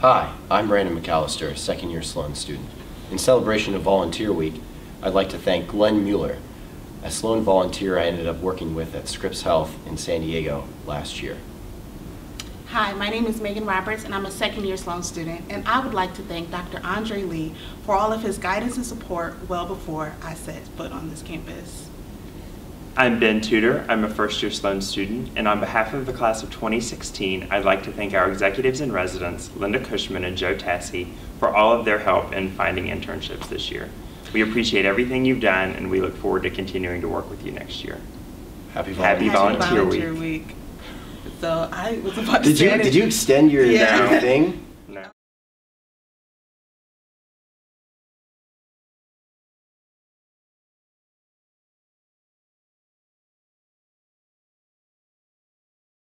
Hi, I'm Brandon McAllister, second year Sloan student. In celebration of Volunteer Week, I'd like to thank Glenn Mueller, a Sloan volunteer I ended up working with at Scripps Health in San Diego last year. Hi, my name is Megan Roberts, and I'm a second year Sloan student, and I would like to thank Dr. Andre Lee for all of his guidance and support well before I set foot on this campus. I'm Ben Tudor. I'm a first year Sloan student, and on behalf of the class of 2016, I'd like to thank our executives and residents, Linda Cushman and Joe Tassi, for all of their help in finding internships this year. We appreciate everything you've done, and we look forward to continuing to work with you next year. Happy Volunteer, Happy Volunteer Volunteer Week. So I was about to Did say you, did you extend your Yeah. your thing?